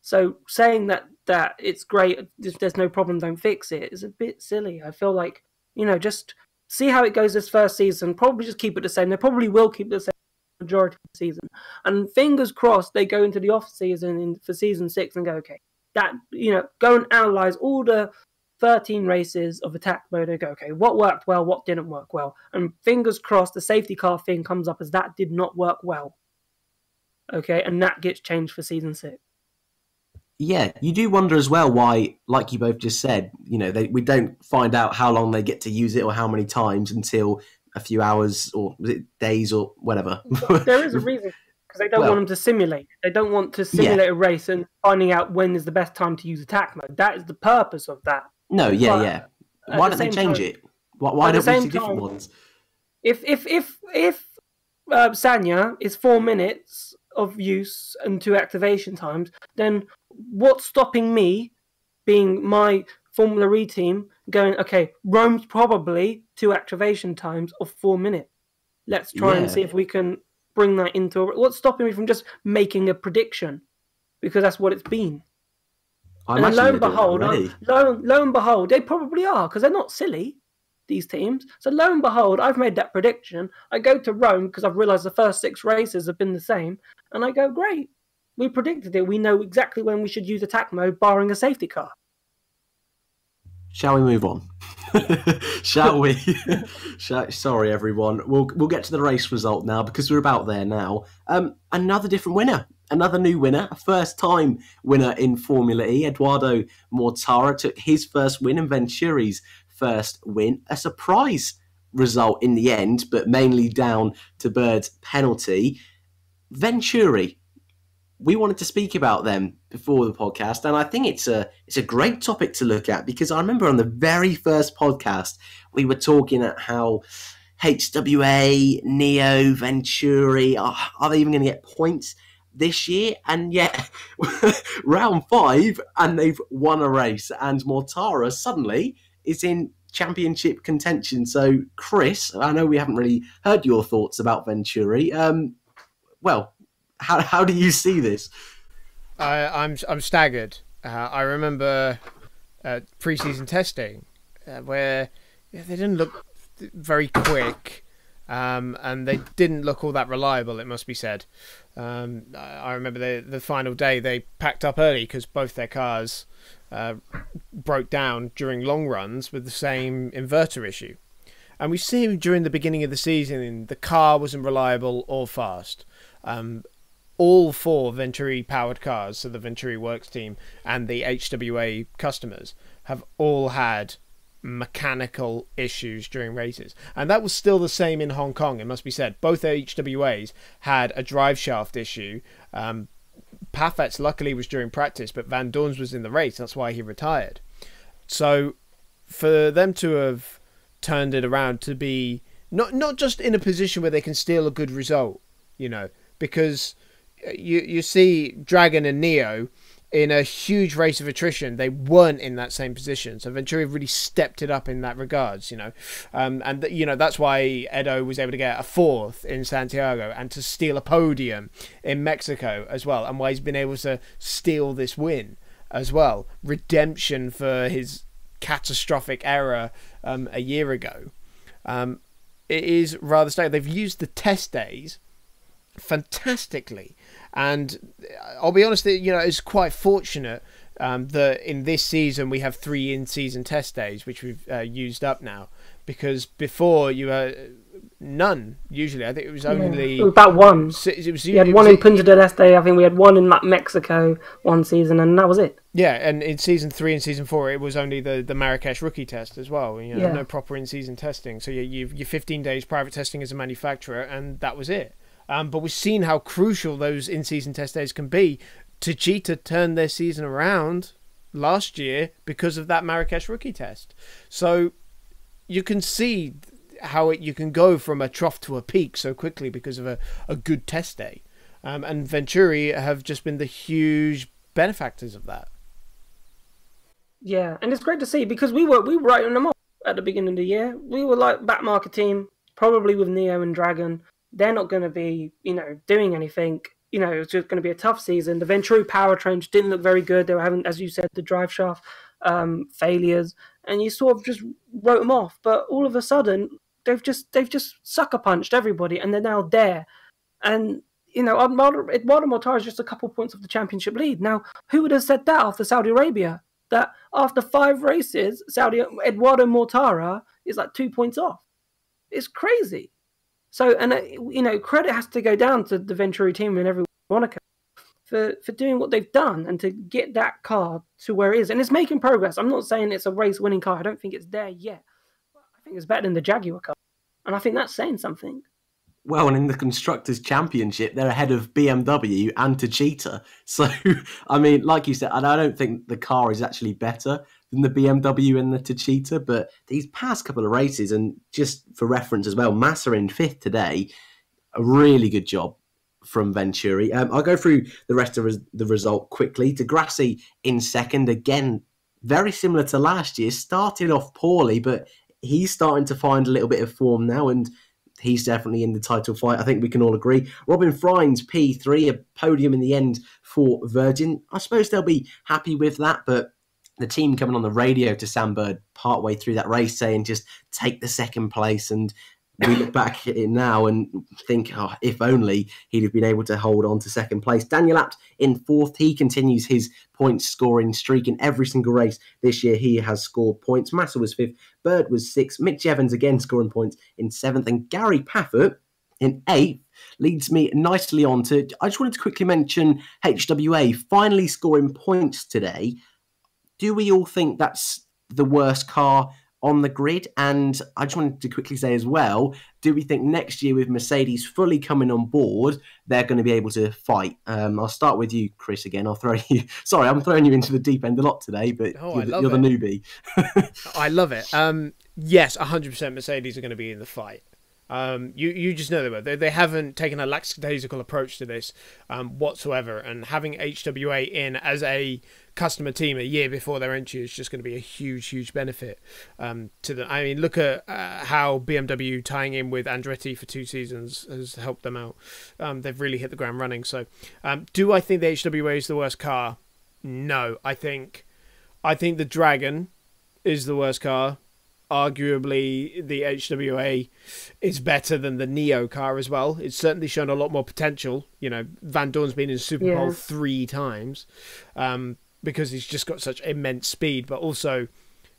So saying that that it's great. If there's no problem, don't fix. It's a bit silly. I feel like you know, just see how it goes this first season. Probably just keep it the same. They probably will keep the same majority of the season. And fingers crossed, they go into the off season in, for season six and go, okay, that you know, go and analyze all the 13 races of attack mode and go, okay, what worked well, what didn't work well. And fingers crossed, the safety car thing comes up as that did not work well. Okay, and that gets changed for season six. Yeah, you do wonder as well why, like you both just said, you know, they, we don't find out how long they get to use it or how many times until a few hours or days or whatever. there is a *laughs* reason because they don't well, want them to simulate. They don't want to simulate yeah. a race and finding out when is the best time to use attack mode. That is the purpose of that. No, yeah, but yeah. Why don't they change time, it? Why, why don't the we see different ones? If if if if uh, Sanya is four minutes of use and two activation times, then what's stopping me being my Formula E team going, okay, Rome's probably two activation times of four minutes. Let's try yeah. and see if we can bring that into a, what's stopping me from just making a prediction because that's what it's been. I and lo and behold, lo, lo and behold, they probably are because they're not silly. These teams. So lo and behold, I've made that prediction. I go to Rome because I've realised the first six races have been the same, and I go, great. We predicted it. We know exactly when we should use attack mode, barring a safety car. Shall we move on? *laughs* Shall we? *laughs* Shall, sorry, everyone. We'll we'll get to the race result now because we're about there now. Um, another different winner, another new winner, a first time winner in Formula E. Edoardo Mortara took his first win and Venturi's first win. A surprise result in the end, but mainly down to Bird's penalty. Venturi we wanted to speak about them before the podcast, and I think it's a it's a great topic to look at because I remember on the very first podcast we were talking at how HWA, Neo, Venturi are, are they even going to get points this year? And yet, *laughs* round five, and they've won a race, and Mortara suddenly is in championship contention. So, Chris, I know we haven't really heard your thoughts about Venturi. Um, well, how how do you see this? I, I'm I'm staggered. Uh, I remember uh, preseason testing uh, where yeah, they didn't look very quick, um, and they didn't look all that reliable. It must be said. Um, I remember the the final day they packed up early because both their cars uh, broke down during long runs with the same inverter issue. And we see during the beginning of the season the car wasn't reliable or fast. Um, all four Venturi powered cars, so the Venturi Works team and the HWA customers, have all had mechanical issues during races. And that was still the same in Hong Kong, it must be said. Both HWAs had a drive shaft issue. Um, Paffett's luckily was during practice, but Vandoorne's was in the race. That's why he retired. So for them to have turned it around to be not not just in a position where they can steal a good result, you know, because you you see Dragon and Neo in a huge race of attrition, they weren't in that same position. So Venturi really stepped it up in that regards, you know, um, and you know that's why Edo was able to get a fourth in Santiago and to steal a podium in Mexico as well, and why he's been able to steal this win as well, redemption for his catastrophic error um, a year ago. Um, it is rather staggering. They've used the test days fantastically and I'll be honest, you know, it's quite fortunate um, that in this season we have three in-season test days, which we've uh, used up now. Because before you had none. Usually, I think it was only yeah, about one. It was, we had one in Punta del Este. I think we had one in like Mexico one season, and that was it. Yeah, and in season three and season four, it was only the, the Marrakesh rookie test as well. You know, yeah. no proper in season testing. So you you you 15 days private testing as a manufacturer, and that was it. Um, but we've seen how crucial those in season test days can be. Techeetah turned their season around last year because of that Marrakesh rookie test. So you can see how it, you can go from a trough to a peak so quickly because of a, a good test day. Um, and Venturi have just been the huge benefactors of that. Yeah, and it's great to see because we were we were writing them off at the beginning of the year. We were like back market team, probably with Neo and Dragon they're not going to be, you know, doing anything you know, it was just going to be a tough season. The Venturi powertrain didn't look very good. They were having, as you said, the drive shaft um, failures, and you sort of just wrote them off. But all of a sudden, they've just they've just sucker punched everybody, and they're now there. And you know, Edoardo Mortara is just a couple points of the championship lead. Now, who would have said that after Saudi Arabia? That after five races, Saudi Edoardo Mortara is like two points off. It's crazy. So, and uh, you know, credit has to go down to the Venturi team and everyone Monaco for for doing what they've done and to get that car to where it is, and it's making progress. I'm not saying it's a race winning car. I don't think it's there yet. I think it's better than the Jaguar car, and I think that's saying something. Well, and in the constructors' championship, they're ahead of BMW and Techeetah. *laughs* So, I mean, like you said, I don't think the car is actually better than the BMW and the Techeetah, but these past couple of races, and just for reference as well, Massa in fifth today, a really good job from Venturi. Um, I'll go through the rest of the result quickly. Di Grassi in second, again, very similar to last year, started off poorly, but he's starting to find a little bit of form now, and he's definitely in the title fight. I think we can all agree. Robin Frijns, P3, a podium in the end for Virgin. I suppose they'll be happy with that, but the team coming on the radio to Sam Bird partway through that race saying just take the second place and we look back at it now and think, oh, if only he'd have been able to hold on to second place. Daniel Abt in fourth. He continues his point scoring streak in every single race this year. He has scored points. Massa was fifth. Bird was sixth. Mitch Evans again scoring points in seventh. And Gary Paffett in eighth leads me nicely on to. I just wanted to quickly mention HWA finally scoring points today do we all think that's the worst car on the grid? And I just wanted to quickly say as well, do we think next year with Mercedes fully coming on board, they're going to be able to fight? Um, I'll start with you, Chris. Again, I'll throw *laughs* you. Sorry, I'm throwing you into the deep end a lot today, but oh, you're, the, you're the, newbie. *laughs* I love it. Um, yes, 100% Mercedes are going to be in the fight. Um, you you just know they were. They, they haven't taken a lackadaisical approach to this um, whatsoever, and having HWA in as a customer team a year before their entry is just going to be a huge, huge benefit um, to them. I mean, look at uh, how BMW tying in with Andretti for two seasons has helped them out. Um, they've really hit the ground running. So, um, do I think the HWA is the worst car? No, I think I think the Dragon is the worst car arguably the HWA is better than the Neo car as well. It's certainly shown a lot more potential. You know, Vandoorne's been in Super yeah. Bowl three times um, because he's just got such immense speed, but also.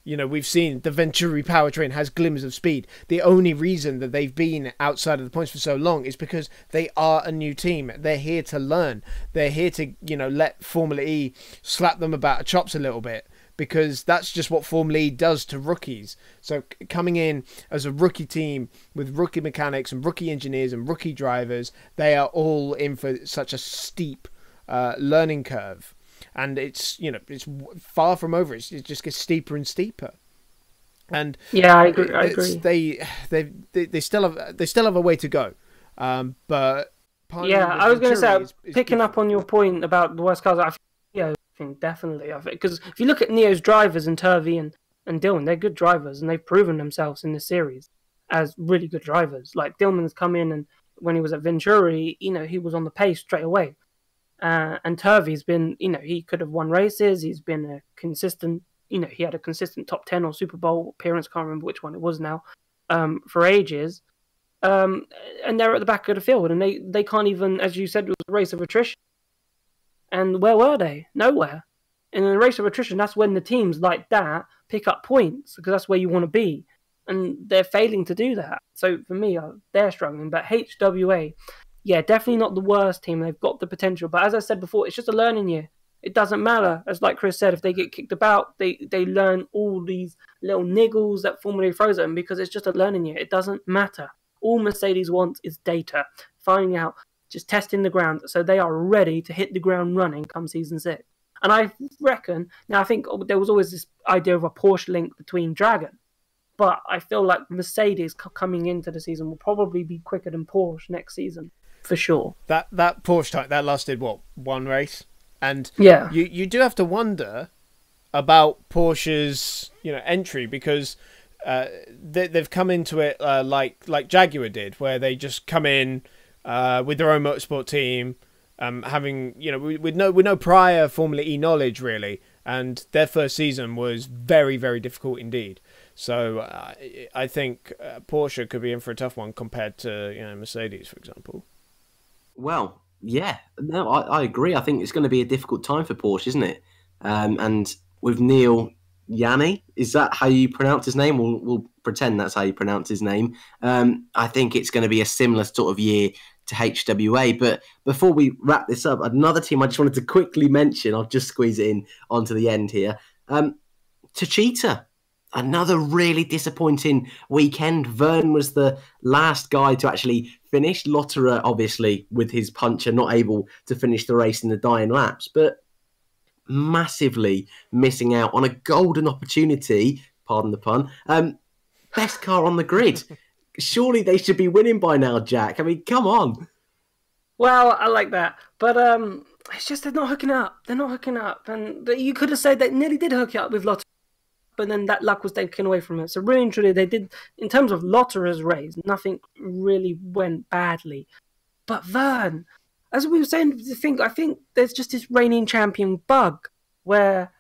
You know, we've seen the Venturi powertrain has glimmers of speed. The only reason that they've been outside of the points for so long is because they are a new team. They're here to learn. They're here to, you know, let Formula E slap them about the chops a little bit because that's just what Formula E does to rookies. So coming in as a rookie team with rookie mechanics and rookie engineers and rookie drivers, they are all in for such a steep uh, learning curve, and it's you know it's far from over. It's, it just gets steeper and steeper. And yeah, I agree. I agree. They, they they they still have they still have a way to go, um, but yeah, I was going to say is, is picking up on your point about the West Coast. I think definitely of it because if you look at Neo's drivers and Turvey and and Dillmann, they're good drivers and they've proven themselves in the series as really good drivers. Like Dillmann's come in and when he was at Venturi, you know, he was on the pace straight away. Uh, and Turvey's been, you know, he could have won races. He's been a consistent, you know, he had a consistent top 10 or Super Pole appearance. Can't remember which one it was now um, for ages. Um, and they're at the back of the field and they, they can't even, as you said, it was a race of attrition. And where were they? Nowhere. in a race of attrition, that's when the teams like that pick up points because that's where you want to be. And they're failing to do that. So for me, uh, they're struggling. But HWA, yeah, definitely not the worst team. They've got the potential. But as I said before, it's just a learning year. It doesn't matter. As like Chris said, if they get kicked about, they, they learn all these little niggles that formerly at them because it's just a learning year. It doesn't matter. All Mercedes wants is data, finding out just testing the ground so they are ready to hit the ground running come season six. And I reckon now I think there was always this idea of a Porsche link between Dragon, but I feel like Mercedes coming into the season will probably be quicker than Porsche next season for sure. That that Porsche type that lasted what one race, and yeah, you you do have to wonder about Porsche's you know entry because. Uh, they, have come into it uh, like like Jaguar did, where they just come in, uh, with their own motorsport team, Um, having you know with no with no prior Formula E knowledge really, and their first season was very very difficult indeed. So uh, I think uh, Porsche could be in for a tough one compared to you know Mercedes, for example. Well, yeah, no, I, I agree. I think it's going to be a difficult time for Porsche, isn't it? Um, and with Neel Jani, is that how you pronounce his name? We'll, we'll pretend that's how you pronounce his name. Um, I think it's going to be a similar sort of year to HWA. But before we wrap this up, another team I just wanted to quickly mention, I'll just squeeze it in onto the end here. Um, Techeetah, another really disappointing weekend. Vergne was the last guy to actually finish. Lotterer, obviously, with his puncher, not able to finish the race in the dying laps, but massively missing out on a golden opportunity. Pardon the pun. Um, best car on the grid. Surely they should be winning by now, Jack. I mean, come on. Well, I like that, but um, it's just they're not hooking up. They're not hooking up, and you could have said they nearly did hook up with Lotterer but then that luck was taken away from it. So really truly, they did in terms of Lotterer's race, nothing really went badly. But Vergne, as we were saying, I think I think there's just this reigning champion bug where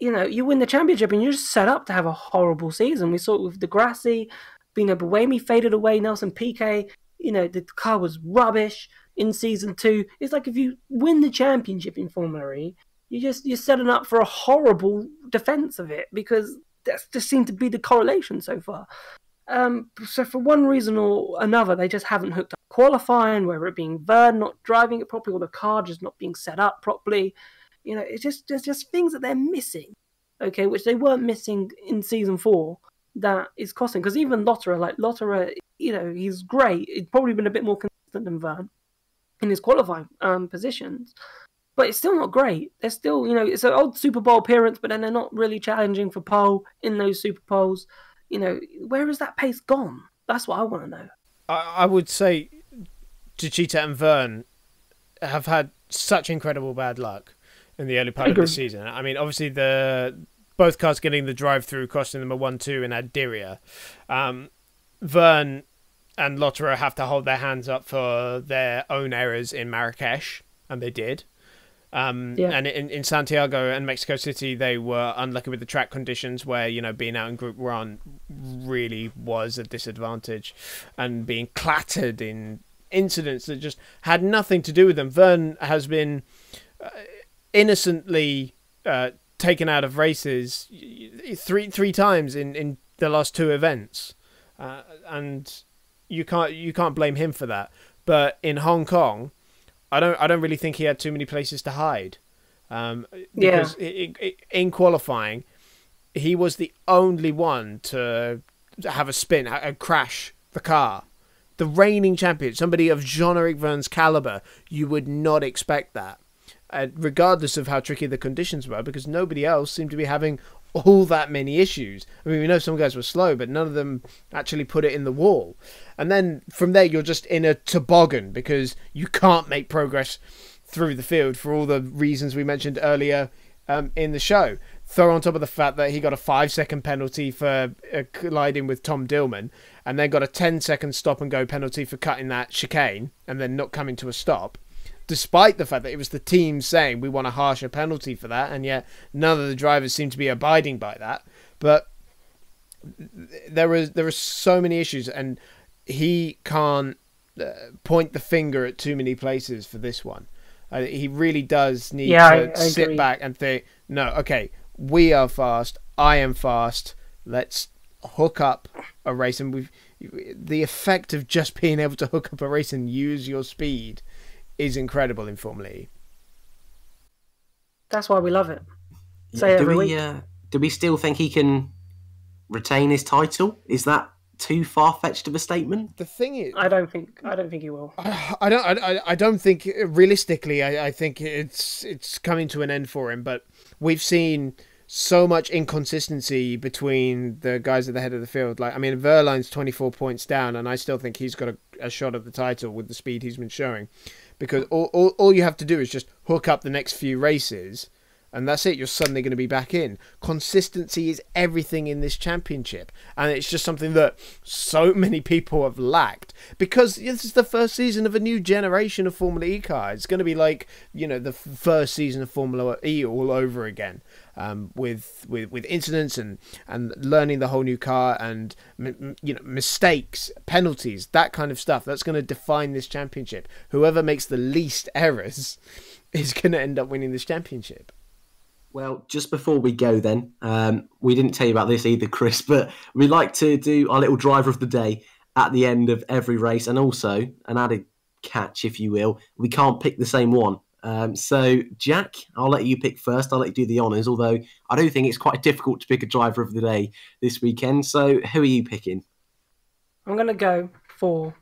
you know you win the championship and you're just set up to have a horrible season. We saw it with di Grassi, Bino Buemi faded away, Nelson Piquet. You know the car was rubbish in season two. It's like if you win the championship in Formula E, you just you're setting up for a horrible defense of it because that just seemed to be the correlation so far. Um, so for one reason or another, they just haven't hooked up qualifying, whether it being Vergne not driving it properly or the car just not being set up properly. You know, it's just there's just things that they're missing, okay, which they weren't missing in season four. That is costing because even Lotterer, like Lotterer, you know, he's great. He's probably been a bit more consistent than Vergne in his qualifying um, positions but it's still not great. They're still, you know, it's an old Super Pole appearance, but then they're not really challenging for pole in those Super Poles. You know, where has that pace gone? That's what I want to know. I, I would say Techeetah and Vergne have had such incredible bad luck in the early part of the season. I mean, obviously the both cars getting the drive through costing them a one-two in Ad Diriyah. Um, Vergne and Lotterer have to hold their hands up for their own errors in Marrakesh, and they did. Um, yeah. And in, in Santiago and Mexico City, they were unlucky with the track conditions, where you know being out in Group One really was a disadvantage, and being clattered in incidents that just had nothing to do with them. Vergne has been uh, innocently uh, taken out of races three three times in, in the last two events, uh, and you can't you can't blame him for that. But in Hong Kong I don't I don't really think he had too many places to hide. Um, because yeah. it, it, in qualifying, he was the only one to have a spin and crash the car. The reigning champion, somebody of Jean-Eric Vergne's caliber, you would not expect that, uh, regardless of how tricky the conditions were, because nobody else seemed to be having all that many issues. I mean, we know some guys were slow, but none of them actually put it in the wall. And then from there, you're just in a toboggan because you can't make progress through the field for all the reasons we mentioned earlier um, in the show. Throw on top of the fact that he got a five second penalty for uh, colliding with Tom Dillmann, and then got a 10 second stop and go penalty for cutting that chicane and then not coming to a stop despite the fact that it was the team saying we want a harsher penalty for that, and yet none of the drivers seem to be abiding by that. But there is there are so many issues, and he can't uh, point the finger at too many places for this one. Uh, he really does need yeah, to I, I sit agree. back and think, no, okay, we are fast, I am fast. Let's hook up a race, and we've the effect of just *laughs* being able to hook up a race and use your speed is incredible in Formula E. That's why we love it. Say do we, week. Uh, do we still think he can retain his title? Is that too far fetched of a statement? The thing is, I don't think I don't think he will. I, I don't. I, I don't think realistically. I, I think it's it's coming to an end for him. But we've seen so much inconsistency between the guys at the head of the field. Like I mean, twenty four points down, and I still think he's got a, a shot at the title with the speed he's been showing because all, all, all you have to do is just hook up the next few races and that's it. You're suddenly going to be back in. Consistency is everything in this championship, and it's just something that so many people have lacked because this is the first season of a new generation of Formula E car. It's going to be like you know the first season of Formula E all over again, um, with with with incidents and and learning the whole new car and you know mistakes, penalties, that kind of stuff. That's going to define this championship. Whoever makes the least *laughs* errors is going to end up winning this championship. Well, just before we go, then, um, we didn't tell you about this either, Chris, *laughs* but we like to do our little driver of the day at the end of every race, and also an added catch, if you will. We can't pick the same one. Um, so, Jack, I'll let you pick first. I'll let you do the honours, although I do think it's quite *laughs* difficult to pick a driver of the day this weekend. So, who are you picking? I'm going to go for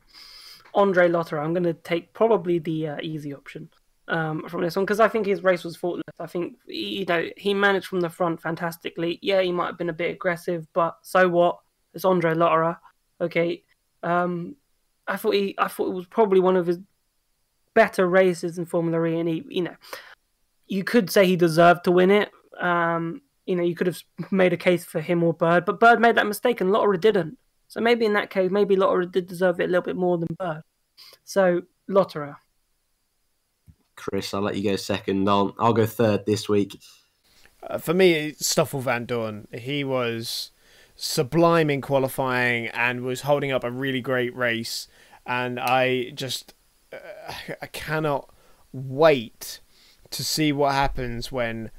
Andre Lotterer. I'm going to take probably the uh, easy option um, from this one because I think his race was faultless. I think you know he managed from the front fantastically. Yeah, he might have been a bit aggressive, but so what? It's Andre Lotterer. Okay, um, I thought he, I thought it was probably one of his better races in Formula E, and he, you know, you could say he deserved to win it. Um, you know, you could have made a case for him or Bird, but Bird made that mistake and Lotterer didn't. So maybe in that case, maybe Lotterer did deserve it a little bit more than Bird. So Lotterer. Chris, I'll let you go second. I'll I'll go third this week. Uh, for me, Stoffel Vandoorne. He was sublime in qualifying and was holding up a really great race. And I just I cannot wait to see what happens when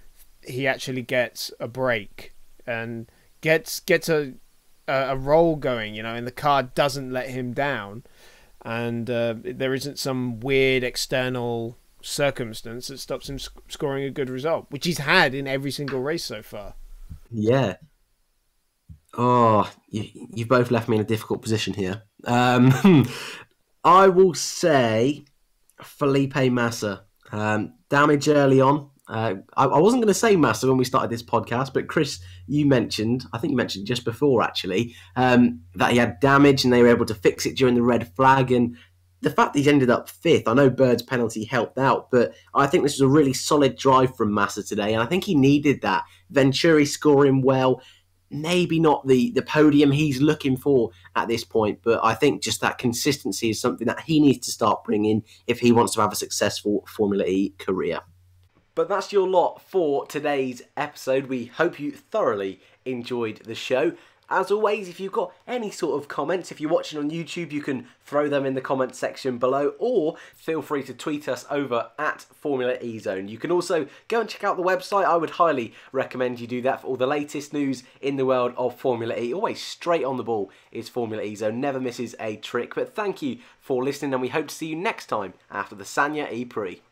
he actually gets a break and gets gets a a, roll going. You know, and the car doesn't let him down. And uh, there isn't some weird external circumstance that stops him sc- scoring a good result, which he's had in every single race so far. Yeah. Oh, you, you've both left me in a difficult position here. Um, *laughs* I will say Felipe Massa. Um, damage early on. Uh, I, I, wasn't going to say Massa when we started this podcast, but Chris, you mentioned, I think you mentioned just before actually, um, that he had damage and they were able to fix it during the red flag. And the fact that he's ended up fifth, I know Bird's penalty helped out, but I think this was a really solid drive from Massa today, and I think he needed that. Venturi scoring well, maybe not the, the podium he's looking for at this point, but I think just that consistency is something that he needs to start bringing if he wants to have a successful Formula E career. But that's your lot for today's episode. We hope you thoroughly enjoyed the show. As always, if you've got any sort of comments, if you're watching on YouTube, you can throw them in the comment section below, or feel free to tweet us over at Formula E Zone. You can also go and check out the website. I would highly recommend you do that for all the latest news in the world of Formula E. Always straight on the ball is Formula E Zone, never misses a trick. But thank you for listening, and we hope to see you next time after the Sanya E Prix.